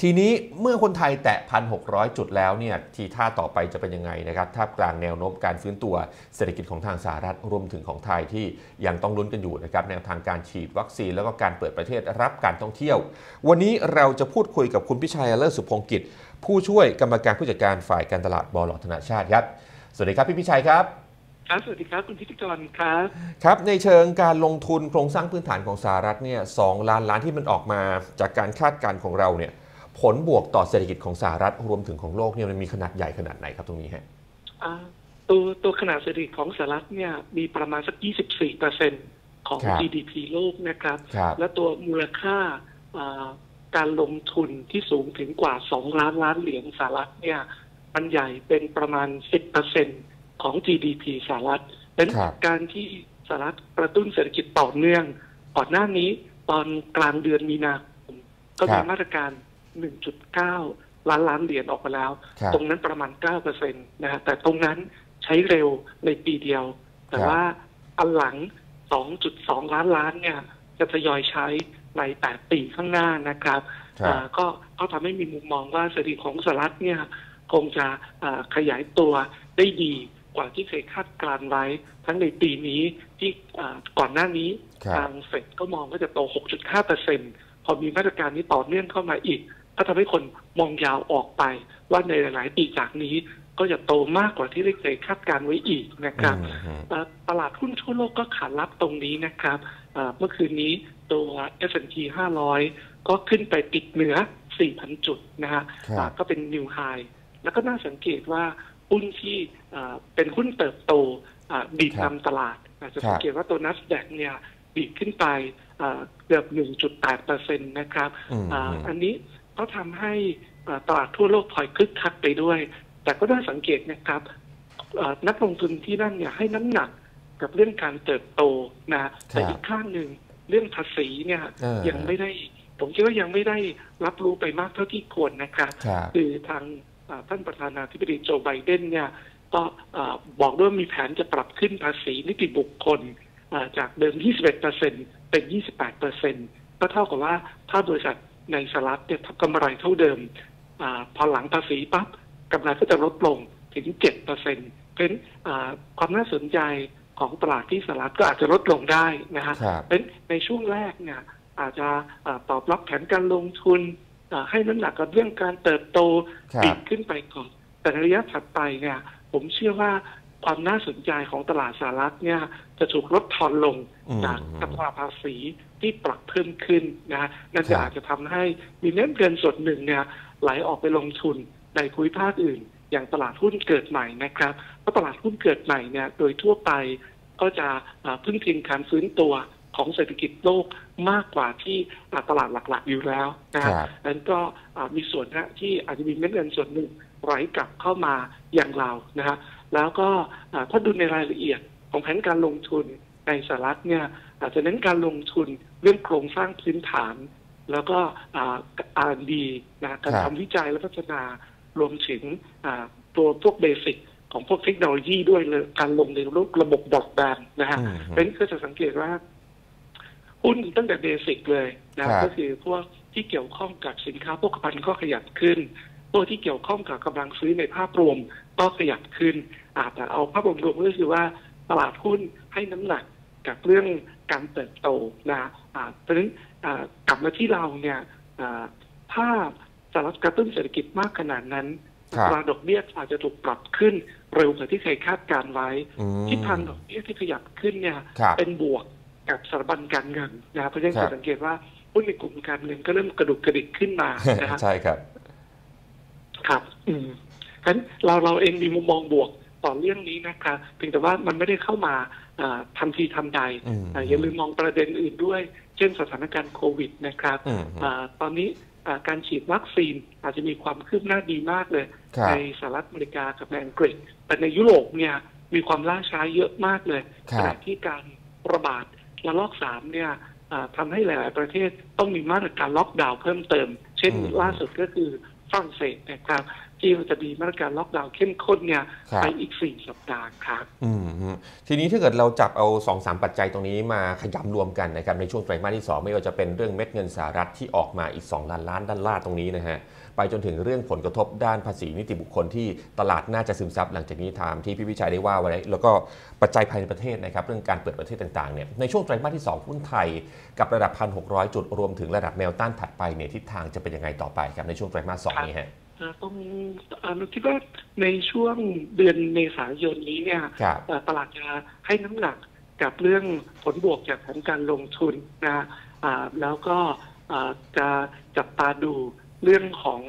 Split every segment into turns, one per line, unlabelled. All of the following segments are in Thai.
ทีนี้เมื่อคนไทยแตะ 1,600 จุดแล้วเนี่ยทีท่าต่อไปจะเป็นยังไงนะครับท่ามกลางแนวโน้มการฟื้นตัวเศรษฐกิจของทางสหรัฐรวมถึงของไทยที่ยังต้องลุ้นกันอยู่นะครับแนวทางการฉีดวัคซีนแล้วก็การเปิดประเทศรับการท่องเที่ยว วันนี้เราจะพูดคุยกับคุณพิชัยเลิศสุพงกิจ ผู้ช่วยกรรมการผู้จัดการฝ่ายการตลาดบลธนาชาติครับสวัสดีครับพี่พิชัยครับ
ครับสวัสดีครับ คุณพิธีกรครับ
ครับ ในเชิงการลงทุนโครงสร้างพื้นฐานของสหรัฐเนี่ยสองล้านล้านที่มันออกมาจากการคาดการณ์ของเราเนี่ย ผลบวกต่อเศรษฐกิจของสหรัฐรวมถึงของโลกเนี่ยมันมีขนาดใหญ่ขนาดไหนครับตรงนี้ฮะ
อ่าตัวตัวขนาดเศรษฐกิจของสหรัฐเนี่ยมีประมาณสัก 24เปอร์เซ็นของ
ครับ
GDP โลกนะครับ
ครับ
และตัวมูลค่าอ่าการลงทุนที่สูงถึงกว่า 2 ล้านล้านเหรียญสหรัฐเนี่ยมันใหญ่เป็นประมาณ 10เปอร์เซ็นของ GDP สหรัฐดังนั้น
ครับ
การที่สหรัฐกระตุ้นเศรษฐกิจต่อเนื่องก่อนหน้านี้ตอนกลางเดือนมีนาคมก็มี
ครับ
มาตรการ 1.9 ล้านล้านเหรียญออกมาแล้ว
ครับ
ตรงนั้นประมาณ9เปอร์เซ็นต์นะฮะแต่ตรงนั้นใช้เร็วในปีเดียว แต่
ครับ
ว่าอันหลัง 2.2 ล้านล้านเนี่ย จะทยอยใช้ใน 8 ปีข้างหน้านะครับ
ครับ
อ่าก็ก็ทำให้มีมุมมองว่าเศรษฐกิจของสหรัฐเนี่ย คงจะอ่าขยายตัวได้ดีกว่าที่เคยคาดการณ์ไว้ ทั้งในปีนี้ที่อ่าก่อนหน้านี้
ครับ
ทางเฟดก็มองว่าจะโต 6.5เปอร์เซ็นพอมีมาตรการนี้ต่อเนื่องเข้ามาอีก ก็ทำให้คนมองยาวออกไป ว่าในหลาย ๆ ปีจากนี้ก็จะโตมากกว่าที่ได้เคยคาดการณ์ไว้อีกนะครับ
อืมอืม
เอ่อตลาดหุ้นทั่วโลกก็ขารับตรงนี้นะครับเอ่อเมื่อคืนนี้ตัว S&P 500 ก็ขึ้นไปปิดเหนือ 4,000 จุดนะฮะ
ครับ
อ่าก็เป็นนิวไฮแล้วก็น่าสังเกตว่าหุ้นที่เอ่อเป็นหุ้นเติบโตอ่าดีด
ครับ
นำตลาดอาจจะ
ครับ
สังเกตว่าตัว NASDAQ เนี่ยดีดขึ้นไปเอ่อเกือบ 1.8เปอร์เซ็นต์นะครับ
อืม
อ่า
อืม
อันนี้ ก็ทำให้เอ่อตลาดทั่วโลกพลอยคึกคักไปด้วย แต่ก็น่าสังเกตนะครับเอ่อนักลงทุนที่นั่นเนี่ยให้น้ำหนักกับเรื่องการเติบโตนะแต่อีกข้างหนึ่งเรื่องภาษีเนี่ย
เออ
ยังไม่ได้ ผมคิดว่ายังไม่ได้รับรู้ไปมากเท่าที่ควรนะครับ
ครับ
คือทางอ่าท่านประธานาธิบดีโจไบเดนเนี่ยก็อ่าบอกด้วยว่ามีแผนจะปรับขึ้นภาษีนิติบุคคลอ่าจากเดิม 21เปอร์เซ็นเป็น 28เปอร์เซ็นก็เท่ากับว่าถ้าบริษัท ในสหรัฐเนี่ยทำกำไรเท่าเดิมอาพอหลังภาษีปั๊บกำไรก็จะลดลงถึง7เปอร์เซ็นเพราะฉะนั้นอ่าความน่าสนใจของตลาดที่สหรัฐก็อาจจะลดลงได้นะฮะ
ครับ
เพราะฉะนั้นในช่วงแรกเนี่ยอาจจะอ่าตอบรับแผนการลงทุนอ่าให้น้ำหนักกับเรื่องการเติบโต
ครับ
ปีกขึ้นไปก่อน แต่ในระยะถัดไปเนี่ยผมเชื่อว่าความน่าสนใจของตลาดสหรัฐเนี่ยจะถูกลดทอนลง
อืม
จากอัตราภาษี ที่ปรับเพิ่มขึ้นนะนั่น
ครั
จะ
บ
อาจจะทำให้มีเงินเดือนส่วนหนึ่งเนี่ยไหลออกไปลงทุนในภูมิภาคอื่น อย่างตลาดหุ้นเกิดใหม่นะครับเพราะตลาดหุ้นเกิดใหม่เนี่ยโดยทั่วไปก็จะอ่าพึ่งพิงการฟื้นตัวของเศรษฐกิจโลกมากกว่าที่อ่าตลาดหลักๆอยู่แล้วนะ
ค
ฮะ
รับ
นั้นก็อ่ามีส่วนนะที่อาจจะมีเม็ดเงินส่วนหนึ่งไหลกลับเข้ามาอย่างเรานะฮะแล้วก็อ่าถ้าดูในรายละเอียดของแผนการลงทุน ในสหรัฐเนี่ยอาจจะเน้นการลงทุนเรื่องโครงสร้างพื้นฐาน แล้วก็อาร์ดีนะการ
ครับ
ทำวิจัยและพัฒนารวมถึงอ่าตัวพวกเบสิกของพวกเทคโนโลยีด้วยเลยการลงในรูประบบดอกแบนนะฮะ
อืม
เป็นก็จะสังเกตว่าหุ้นตั้งแต่เบสิกเลยนะครับก็คือพวกที่เกี่ยวข้องกับสินค้าพวกพันก็ขยับขึ้นพวกที่เกี่ยวข้องกับกำลังซื้อในภาพรวมก็ขยับขึ้นอาจจะเอาภาพรวมๆก็คือว่าตลาดหุ้นให้น้ำหนัก กับเรื่องการเติบโตนะอ่าเพราะฉะนั้นอ่ากลับมาที่เราเนี่ยอ่าถ้าสหรัฐกระตุ้นเศรษฐกิจมากขนาดนั้น
ครับ
อัตราดอกเบี้ยอาจจะถูกปรับขึ้นเร็วกว่าที่เคยคาดการณ์ไว้
อืม
ทิศทางดอกเบี้ยที่ขยับขึ้นเนี่ย
ครับ
เป็นบวกกับสถาบันการเงินนะครับเพราะฉะนั้น
ครับ
จะสังเกตว่าหุ้นในกลุ่มการเงินก็เริ่มกระดุกกระดิกขึ้นมานะฮะ
ใช่ครับ
ครับ อืมฉะนั้นเราเราเองมีมุมมองบวก ต่อเรื่องนี้นะครับเพียงแต่ว่ามันไม่ได้เข้ามาอ่าทันทีทันใด
อืม
อ่าอย่าลืมมองประเด็นอื่นด้วย เช่นสถานการณ์โควิดนะครับ
อืม
อาตอนนี้อ่าการฉีดวัคซีนอาจจะมีความคืบหน้าดีมากเลย
ครับ
ในสหรัฐอเมริกากับในอังกฤษ แต่ในยุโรปเนี่ยมีความล่าช้าเยอะมากเลย
ครั
ข
บ
ณะที่การระบาดระลอกสามเนี่ยอ่าทำให้หลาย ๆ ประเทศต้องมีมาตรการล็อกดาวน์เพิ่มเติม เช่น
อืม
ล่าสุดก็คือ ฝรั่งเศสนะครับทที่เราจะมีมาตรการล็อกดาวน์เข้มข้นเนี่ย
ครับ
ไปอีกสี่สัปดาห์ครับ
อืมฮึทีนี้ถ้าเกิดเราจับเอา2อสปัจจัยตรงนี้มาขยำรวมกันนะครับในช่วงไตรมาสที่ 2 ไม่ว่าจะเป็นเรื่องเม็ดเงินสหรัฐที่ออกมาอีก 2 ล้านล้านด้านล่างตรงนี้นะฮะ ไปจนถึงเรื่องผลกระทบด้านภาษีนิติบุคคลที่ตลาดน่าจะซึมซับหลังจากนี้ตามที่พี่วิชัยได้ว่าไว้ แล้วก็ปัจจัยภายในประเทศนะครับเรื่องการเปิดประเทศต่างๆเนี่ยในช่วงไตรมาสที่ 2 หุ้นไทย กับระดับ 1,600 จุดรวมถึงระดับแนวต้านถัดไปเนี่ยทิศทางจะเป็นยังไงต่อไปครับในช่วงไตรมาสสองนี้ฮะ
เอ่อต้องเอ่อเราคิดว่าในช่วงเดือนเมษายนนี้เนี่ย
ครับ
เอ่อตลาดจะให้น้ำหนักกับเรื่องผลบวกจากแผนการลงทุนนะอ่าแล้วก็อ่าจะจับตาดู เรื่องของ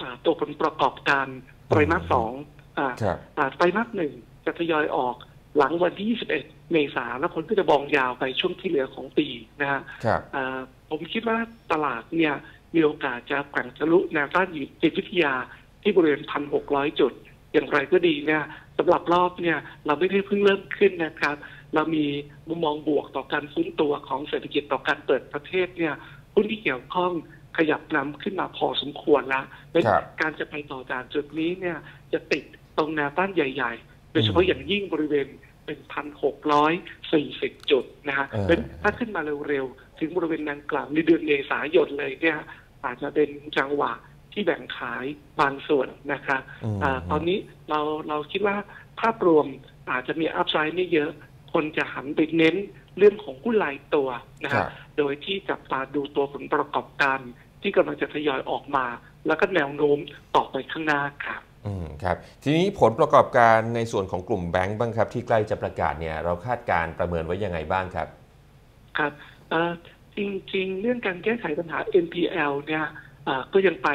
อาตัวผลประกอบการไตรมาสสองอ่า
ครับ
อ่าไตรมาสหนึ่งจะทยอยออกหลังวันที่ 21 เมษายนแล้วคนก็จะบองยาวไปช่วงที่เหลือของปีนะฮะ
ครับ
อ่าผมคิดว่าตลาดเนี่ยมีโอกาสจะแกว่งทะลุแนวต้านจิตวิทยาที่บริเวณพันหกร้อยจุด อย่างไรก็ดีเนี่ยสำหรับรอบเนี่ยเราไม่ได้เพิ่งเริ่มขึ้นนะครับ เรามีมุมมองบวกต่อการฟื้นตัวของเศรษฐกิจต่อการเปิดประเทศเนี่ยหุ้นที่เกี่ยวข้องข ยับนำขึ้นมาพอสมควรแล้วและ
ครับ
การจะไปต่อจากจุดนี้เนี่ยจะติดตรงแนวต้านใหญ่ๆ โดยเฉพาะอย่างยิ่งบริเวณเป็นพันหกร้อยสี่สิบจุดนะฮะ
เออ
เป็นถ้าขึ้นมาเร็วๆ ถึงบริเวณดังกล่าวในเดือนเมษายนเลยเนี่ยอาจจะเป็นจังหวะที่แบ่งขายบางส่วนนะครับ
อืม
อาตอนนี้เราเราคิดว่าภาพรวมอาจจะมีอัพไซด์ไม่เยอะ คนจะหันไปเน้นเรื่องของหุ้นรายตัวนะ
ครั
ฮะ
บ
โดยที่จับตาดูตัวผลประกอบการ ที่กำลังจะทยอยออกมา แล้วก็แนวโน้มต่อไปข้างหน้าครับ
อืมครับ ทีนี้ผลประกอบการในส่วนของกลุ่มแบงก์บ้างครับ ที่ใกล้จะประกาศเนี่ยเราคาดการณ์ประเมินไว้ยังไงบ้างครับ
ครับเอ่อจริงๆ เรื่องการแก้ไขปัญหา NPL เนี่ยเอ่อก็ยังไป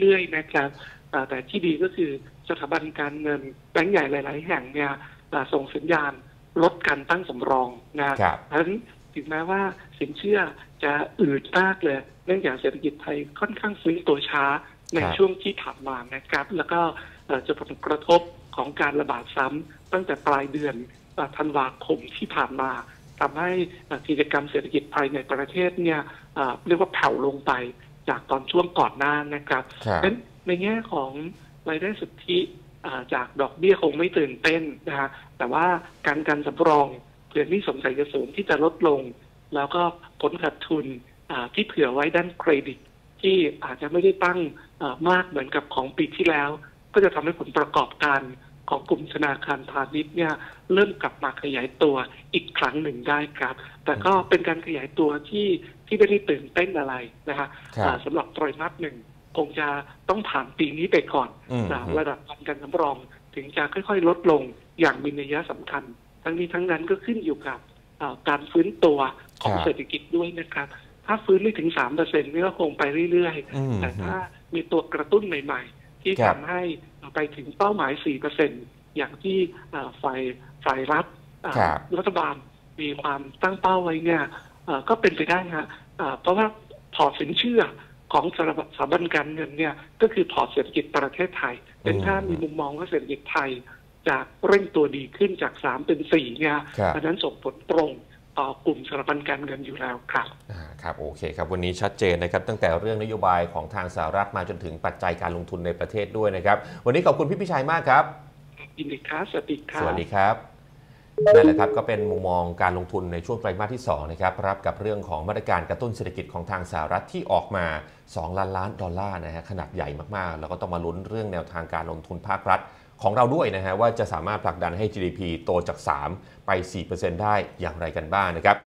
เรื่อยๆนะครับเอ่อแต่ที่ดีก็คือสถาบันการเงินแบงก์ใหญ่หลาย ๆ แห่งเนี่ยเอ่อส่งสัญญาณลดการตั้งสำรองนะครับเพราะฉะนั้น ถึงแม้ว่าสินเชื่อจะอืดมากเลย เนื่องจากเศรษฐกิจไทยค่อนข้างฟื้นตัวช้าใน
ครับ
ช่วงที่ผ่านมานะครับ แล้วก็เอ่อจะผลกระทบของการระบาดซ้ำตั้งแต่ปลายเดือนเอ่อธันวาคมที่ผ่านมาทำให้เอ่อกิจกรรมเศรษฐกิจภายในประเทศเนี่ยเอ่อเรียกว่าแผ่วลงไปจากตอนช่วงก่อนหน้านะครับ
ครับ
เพราะฉะนั้นในแง่ของรายได้สุทธิอ่าจากดอกเบี้ยคงไม่ตื่นเต้นนะฮะแต่ว่าการการสำรอง เผื่อหนี้สงสัยจะสูงที่จะลดลง แล้วก็ผลขาดทุนอ่าที่เผื่อไว้ด้านเครดิต ที่อาจจะไม่ได้ตั้งเอ่อมากเหมือนกับของปีที่แล้ว ก็จะทำให้ผลประกอบการของกลุ่มธนาคารพาณิชย์เนี่ยเริ่มกลับมาขยายตัวอีกครั้งหนึ่งได้ครับ แต่ก็เป็นการขยายตัวที่ที่ไม่ได้ตื่นเต้นอะไรนะฮะ
ครับ
อ่าสำหรับไตรมาสหนึ่งคงจะต้องผ่านปีนี้ไปก่อน
อืม
นะระดับการการสำรองถึงจะค่อยๆ ลดลงอย่างมีนัยสำคัญ ทั้งนี้ทั้งนั้นก็ขึ้นอยู่กับอ่าการฟื้นตัวของ
ครับ
เศรษฐกิจด้วยนะครับ ถ้าฟื้นไม่ถึงสามเปอร์เซ็นต์นี่ก็คงไปเรื่อย
อืม
ๆแต่ถ้ามีตัวกระตุ้นใหม่ ๆ ที่
ครับ
ทำให้ไปถึงเป้าหมายสี่เปอร์เซ็นอย่างที่อ่าฝ่ายฝ่ายรัฐอ่า
ครับ
รัฐบาลมีความตั้งเป้าไว้เนี่ยเอ่อก็เป็นไปได้ฮะอ่าเพราะว่าพอร์ตสินเชื่อของสถาบันสถาบันการเงินเนี่ยก็คือพอร์ตเศรษฐกิจประเทศไทย เป็นถ้ามีมุมมองว่าเศรษฐกิจไทย จะเร่งตัวดีขึ้นจากสามเป็นสี่เนี่ย
ครับ
อันนั้นส่งผลตรงต่อกลุ่มสถาบันการเงินอยู่แล้วครับ
อ่าครับโอเคครับวันนี้ชัดเจนนะครับ ตั้งแต่เรื่องนโยบายของทางสหรัฐมาจนถึงปัจจัยการลงทุนในประเทศด้วยนะครับ วันนี้ขอบคุณพี่พิชัยมากครับ
ยินดีครับสวัสดีครับ
สวัสดีครับนั่นแหละครับก็เป็นมุมมองการลงทุนในช่วงไตรมาสที่2นะครับรับกับเรื่องของมาตรการกระตุ้นเศรษฐกิจของทางสหรัฐที่ออกมา 2 ล้านล้านดอลลาร์นะฮะขนาดใหญ่มากๆ แล้วก็ต้องมาลุ้นเรื่องแนวทางการลงทุนภาครัฐ ของเราด้วยนะฮะว่าจะสามารถผลักดันให้ GDP โตจาก 3 ไป 4%ได้อย่างไรกันบ้างนะครับ